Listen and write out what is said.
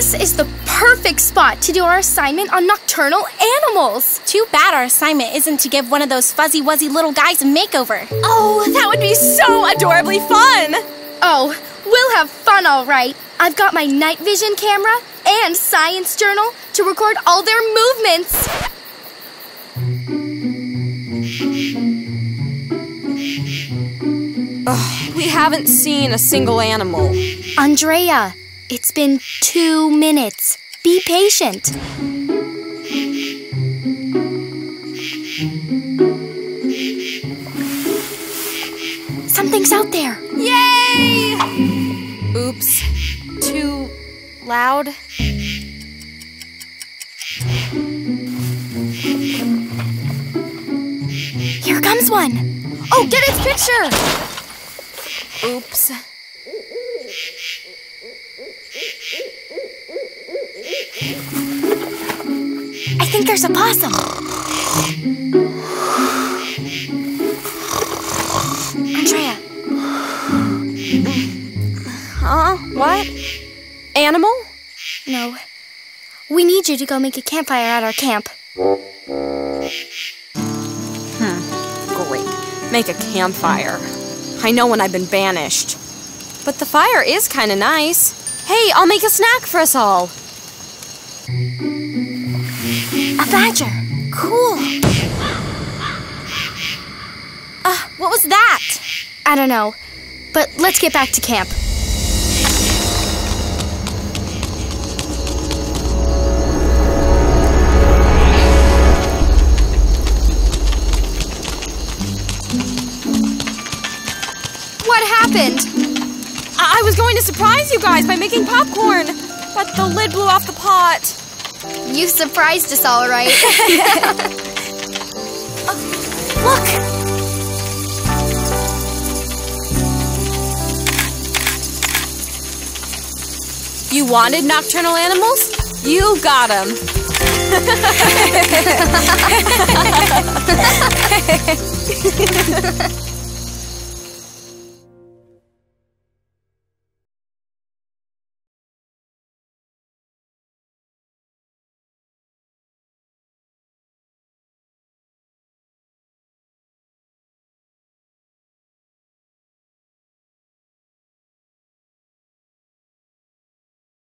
This is the perfect spot to do our assignment on nocturnal animals. Too bad our assignment isn't to give one of those fuzzy wuzzy little guys a makeover. Oh, that would be so adorably fun! Oh, we'll have fun all right. I've got my night vision camera and science journal to record all their movements. Ugh, we haven't seen a single animal. Andrea, it's been two minutes. Be patient. Something's out there. Yay! Oops. Too loud. Here comes one. Oh, get its picture. Oops. I think there's a possum. Andrea, Huh? What? Animal? no. We need you to go make a campfire at our camp. Hmm. Great. Make a campfire. I know when I've been banished. But the fire is kind of nice. Hey, I'll make a snack for us all. A badger. Cool. Uh, what was that? I don't know. But let's get back to camp. What happened? I, I was going to surprise you guys by making popcorn, but the lid blew off the pot. You surprised us all right. Uh, look! You wanted nocturnal animals? You got them.